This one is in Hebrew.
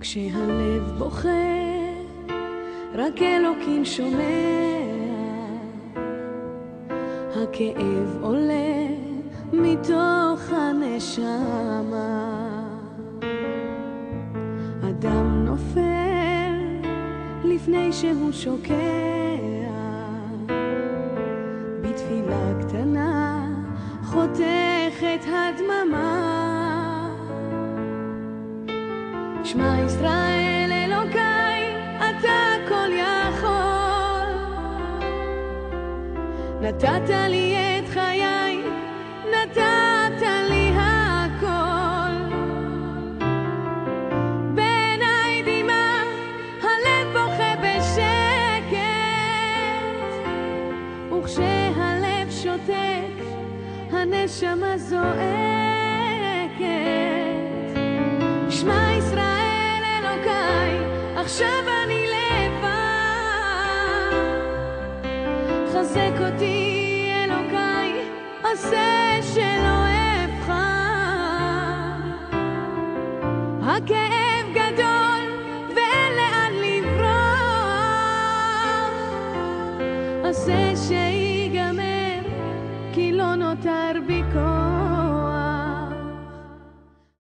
כשהלב בוכה, רק אלוקים שומע. הכאב עולה מתוך הנשמה. אדם נופל לפני שהוא שוקע. בתפילה קטנה חותכת הדממה. שמע ישראל אלוקיי, אתה כל יכול. נתת לי את חיי, נתת לי הכל. בעיניי דמעה, הלב בוכה בשקט, וכשהלב שותק, הנשמה זועקת. עכשיו אני לבד. חזק אותי אלוקיי, עשה שלא אבחר. הכאב גדול ואין לאן לברוח. עשה שיגמר, כי לא נותר בי.